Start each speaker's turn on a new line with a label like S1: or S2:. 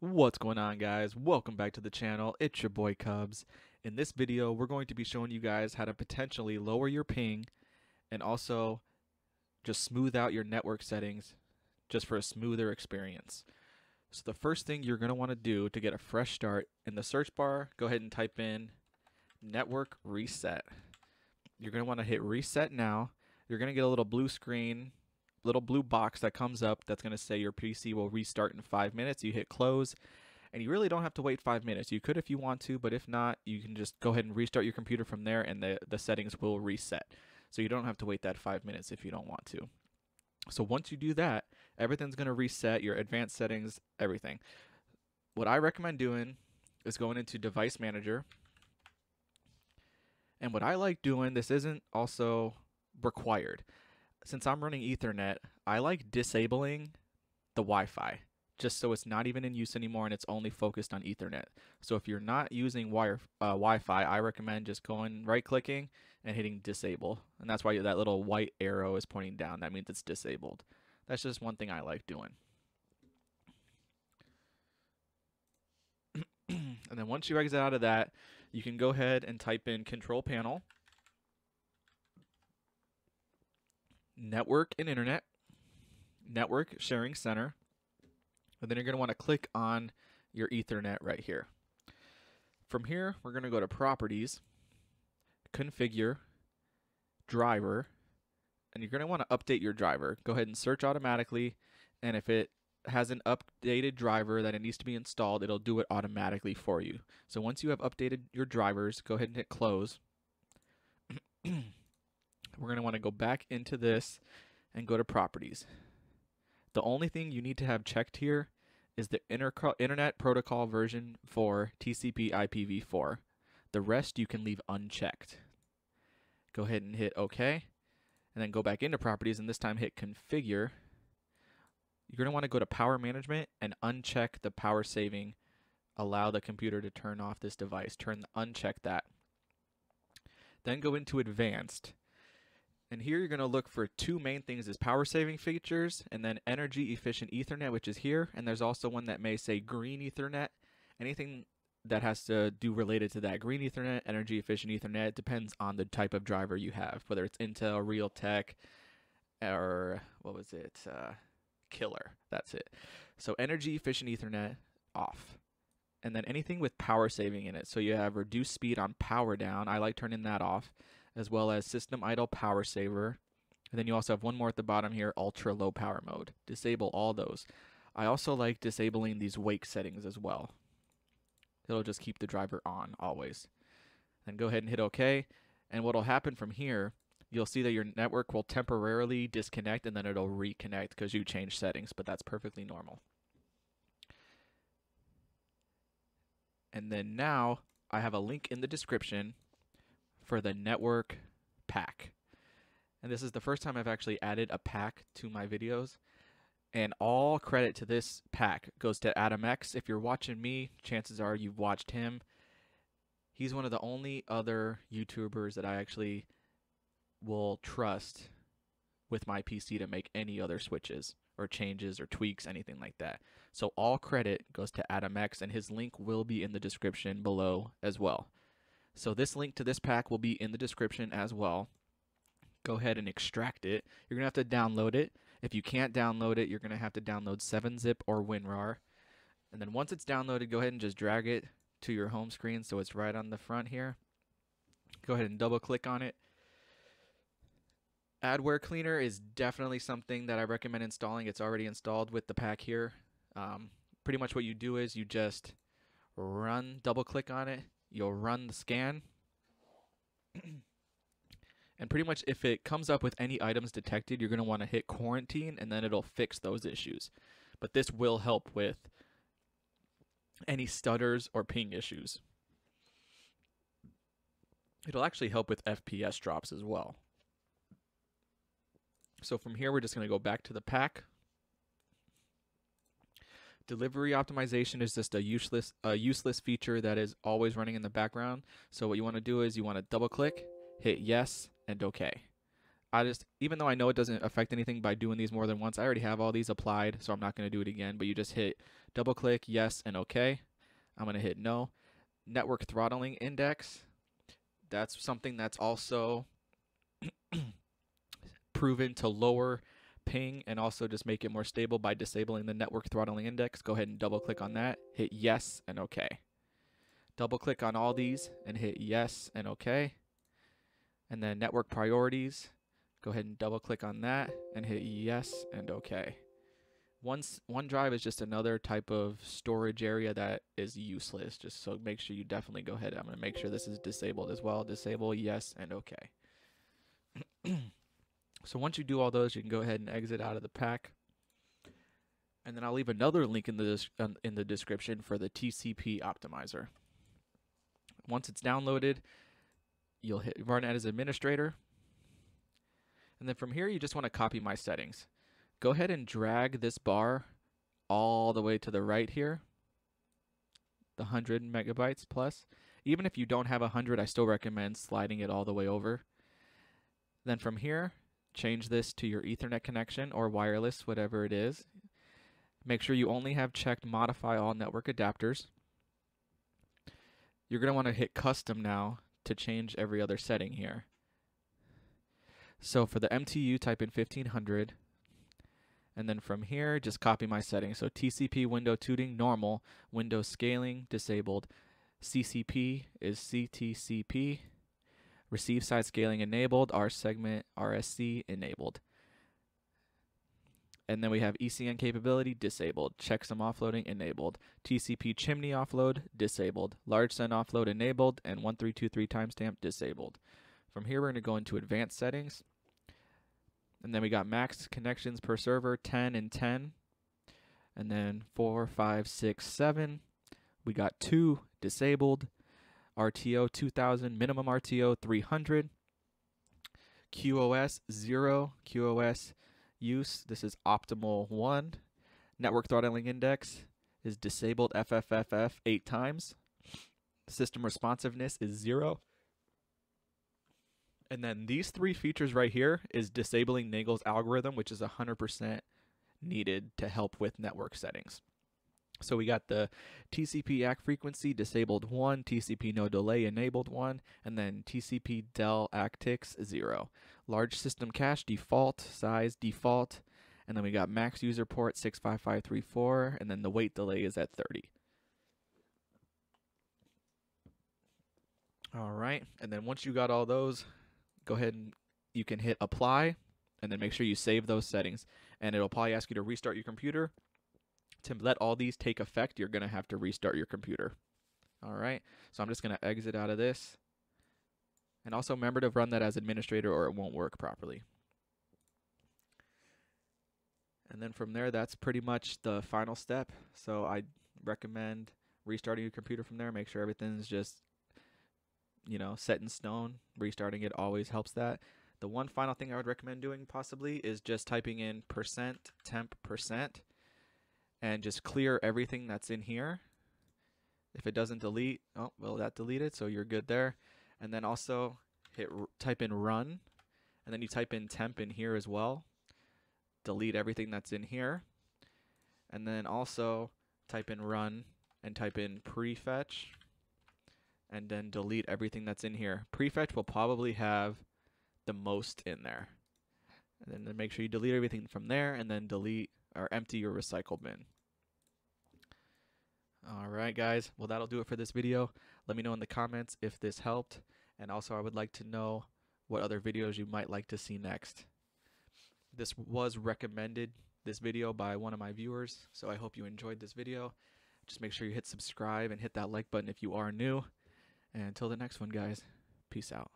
S1: What's going on guys? Welcome back to the channel. It's your boy Cubs. In this video, we're going to be showing you guys how to potentially lower your ping and also just smooth out your network settings just for a smoother experience. So the first thing you're going to want to do to get a fresh start in the search bar, go ahead and type in network reset. You're going to want to hit reset now. You're going to get a little blue screen little blue box that comes up that's going to say your PC will restart in five minutes. You hit close, and you really don't have to wait five minutes. You could if you want to, but if not, you can just go ahead and restart your computer from there, and the, the settings will reset. So you don't have to wait that five minutes if you don't want to. So once you do that, everything's going to reset, your advanced settings, everything. What I recommend doing is going into Device Manager. And what I like doing, this isn't also required since I'm running Ethernet, I like disabling the Wi-Fi just so it's not even in use anymore and it's only focused on Ethernet. So if you're not using wire uh, Wi-Fi, I recommend just going right-clicking and hitting disable. And that's why that little white arrow is pointing down. That means it's disabled. That's just one thing I like doing. and then once you exit out of that, you can go ahead and type in control panel network and internet, network sharing center, and then you're going to want to click on your Ethernet right here. From here, we're going to go to properties, configure, driver, and you're going to want to update your driver. Go ahead and search automatically, and if it has an updated driver that it needs to be installed, it'll do it automatically for you. So once you have updated your drivers, go ahead and hit close. we're going to want to go back into this and go to properties. The only thing you need to have checked here is the Internet Protocol version for TCP IPv4. The rest you can leave unchecked. Go ahead and hit OK, and then go back into properties, and this time hit configure. You're going to want to go to power management and uncheck the power saving. Allow the computer to turn off this device. Turn uncheck that. Then go into advanced and here you're going to look for two main things is power saving features and then energy efficient ethernet, which is here. And there's also one that may say green ethernet. Anything that has to do related to that green ethernet, energy efficient ethernet depends on the type of driver you have, whether it's Intel, Realtek, or what was it? Uh, Killer. That's it. So energy efficient ethernet off. And then anything with power saving in it. So you have reduced speed on power down. I like turning that off as well as system idle power saver. And then you also have one more at the bottom here, ultra low power mode. Disable all those. I also like disabling these wake settings as well. It'll just keep the driver on always. Then go ahead and hit OK. And what will happen from here, you'll see that your network will temporarily disconnect and then it'll reconnect because you changed settings, but that's perfectly normal. And then now I have a link in the description for the network pack. And this is the first time I've actually added a pack to my videos. And all credit to this pack goes to Adam X. If you're watching me, chances are you've watched him. He's one of the only other YouTubers that I actually will trust with my PC to make any other switches or changes or tweaks, anything like that. So all credit goes to Adam X, and his link will be in the description below as well. So this link to this pack will be in the description as well. Go ahead and extract it. You're going to have to download it. If you can't download it, you're going to have to download 7-zip or WinRAR. And then once it's downloaded, go ahead and just drag it to your home screen so it's right on the front here. Go ahead and double click on it. Adware Cleaner is definitely something that I recommend installing. It's already installed with the pack here. Um, pretty much what you do is you just run, double click on it, you'll run the scan. and pretty much if it comes up with any items detected, you're going to want to hit quarantine and then it'll fix those issues. But this will help with any stutters or ping issues. It'll actually help with FPS drops as well. So from here, we're just going to go back to the pack. Delivery optimization is just a useless a useless feature that is always running in the background. So what you want to do is you want to double click, hit yes, and OK. I just, even though I know it doesn't affect anything by doing these more than once, I already have all these applied, so I'm not going to do it again. But you just hit double click yes and okay. I'm going to hit no. Network throttling index. That's something that's also proven to lower ping and also just make it more stable by disabling the network throttling index. Go ahead and double click on that, hit yes and okay. Double click on all these and hit yes and okay. And then network priorities, go ahead and double click on that and hit yes and okay. Once OneDrive is just another type of storage area that is useless. Just so make sure you definitely go ahead. I'm to make sure this is disabled as well. Disable yes and okay. So once you do all those, you can go ahead and exit out of the pack. And then I'll leave another link in the in the description for the TCP optimizer. Once it's downloaded, you'll hit run as administrator. And then from here, you just want to copy my settings. Go ahead and drag this bar all the way to the right here, the 100 megabytes plus. Even if you don't have 100, I still recommend sliding it all the way over. Then from here, change this to your Ethernet connection or wireless, whatever it is. Make sure you only have checked modify all network adapters. You're going to want to hit custom now to change every other setting here. So for the MTU, type in 1500. And then from here, just copy my settings. So TCP window tuning, normal. Window scaling, disabled. CCP is CTCP. Receive side scaling enabled, R segment RSC enabled. And then we have ECN capability disabled, checksum offloading enabled, TCP chimney offload disabled, large send offload enabled, and 1323 timestamp disabled. From here, we're going to go into advanced settings. And then we got max connections per server 10 and 10. And then 4, 5, 6, 7. We got 2 disabled, RTO 2000, minimum RTO 300, QoS 0, QoS use, this is optimal 1, network throttling index is disabled FFFF 8 times, system responsiveness is 0, and then these three features right here is disabling Nagle's algorithm, which is 100% needed to help with network settings. So we got the TCP ACK frequency disabled 1, TCP no delay enabled 1, and then TCP del ACK 0. Large system cache default, size default, and then we got max user port 65534, and then the wait delay is at 30. All right, and then once you got all those, go ahead and you can hit apply, and then make sure you save those settings. And it'll probably ask you to restart your computer to let all these take effect, you're going to have to restart your computer. All right, so I'm just going to exit out of this. And also remember to run that as administrator or it won't work properly. And then from there, that's pretty much the final step. So I recommend restarting your computer from there. Make sure everything's just, you know, set in stone. Restarting it always helps that. The one final thing I would recommend doing possibly is just typing in percent temp percent and just clear everything that's in here. If it doesn't delete, oh, well, that deleted, so you're good there. And then also hit type in run, and then you type in temp in here as well. Delete everything that's in here. And then also type in run and type in prefetch and then delete everything that's in here. Prefetch will probably have the most in there. And then make sure you delete everything from there and then delete or empty your recycle bin. All right, guys. Well, that'll do it for this video. Let me know in the comments if this helped. And also, I would like to know what other videos you might like to see next. This was recommended, this video, by one of my viewers. So I hope you enjoyed this video. Just make sure you hit subscribe and hit that like button if you are new. And until the next one, guys, peace out.